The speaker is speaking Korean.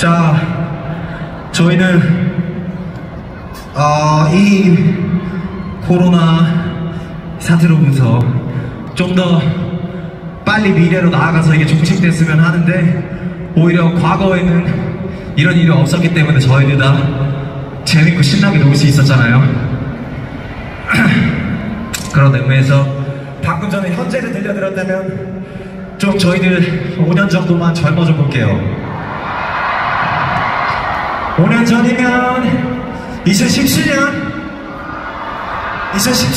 자, 저희는 어, 이 코로나 사태로부터 좀더 빨리 미래로 나아가서 이게 종식됐으면 하는데 오히려 과거에는 이런 일이 없었기 때문에 저희들 다 재밌고 신나게 놀 수 있었잖아요. 그런 의미에서 방금 전에 현재를 들려드렸다면 좀 저희들 5년 정도만 젊어져 볼게요. 5년 전이면 2017년 2017